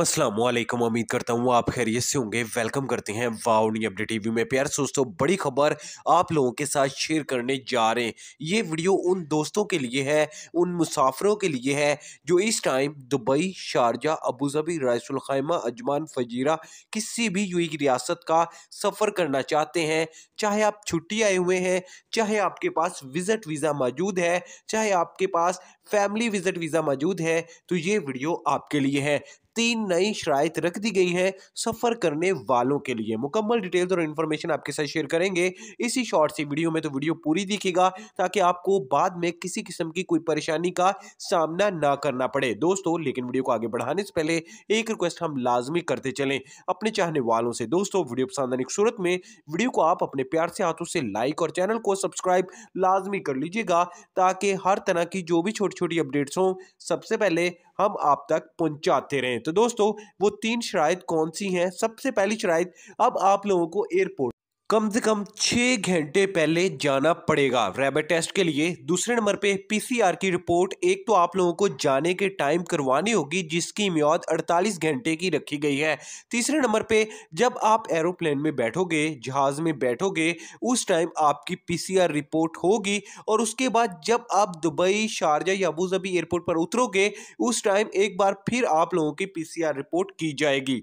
अस्सलाम वालेकुम उम्मीद करता हूँ आप खैरियत से होंगे। वेलकम करते हैं वाउनी अपडेट टीवी में। प्यार दोस्तों बड़ी खबर आप लोगों के साथ शेयर करने जा रहे हैं। ये वीडियो उन दोस्तों के लिए है, उन मुसाफरों के लिए है, जो इस time Dubai, Sharjah Abu Dhabi Ras Al Khaimah Ajman, Fujairah, किसी भी यू रियासत का सफ़र करना चाहते हैं। चाहे आप छुट्टी आए हुए हैं, चाहे आपके पास विज़िट वीज़ा मौजूद है, चाहे आपके पास फैमिली विज़िट वीज़ा मौजूद है तो ये वीडियो आपके लिए है। तीन नई शराइत रख दी गई हैं सफ़र करने वालों के लिए। मुकम्मल डिटेल्स और इन्फॉर्मेशन आपके साथ शेयर करेंगे। इसी शॉर्ट सी वीडियो में तो वीडियो पूरी दिखेगा, ताकि आपको बाद में किसी किस्म की कोई परेशानी का सामना ना करना पड़े। दोस्तों, लेकिन वीडियो को आगे बढ़ाने से पहले एक रिक्वेस्ट हम लाजमी करते चलें अपने चाहने वालों से। दोस्तों वीडियो पसंद आने की सूरत में वीडियो को आप अपने प्यार से हाथों से लाइक और चैनल को सब्सक्राइब लाजमी कर लीजिएगा, ताकि हर तरह की जो भी छोटी छोटी अपडेट्स हों, सबसे पहले हम आप तक पहुंचाते रहें। तो दोस्तों, वो तीन शराय कौन सी हैं? सबसे पहली शराइ अब आप लोगों को एयरपोर्ट कम से कम छः घंटे पहले जाना पड़ेगा। रैबिट टेस्ट के लिए दूसरे नंबर पे पीसीआर की रिपोर्ट एक तो आप लोगों को जाने के टाइम करवानी होगी, जिसकी म्याद 48 घंटे की रखी गई है। तीसरे नंबर पे, जब आप एरोप्लेन में बैठोगे, जहाज़ में बैठोगे, उस टाइम आपकी पीसीआर रिपोर्ट होगी और उसके बाद जब आप दुबई, शारजा या अबूजबी एयरपोर्ट पर उतरोगे, उस टाइम एक बार फिर आप लोगों की पीसीआर रिपोर्ट की जाएगी।